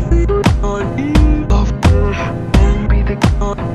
good. and be the god.